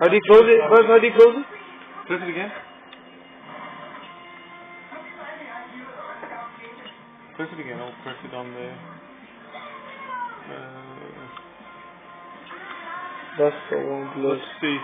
How do you close it? Buzz, how do you close it? Press it again. Press it again. I'll press it on there. Uh, That's the one. let's see.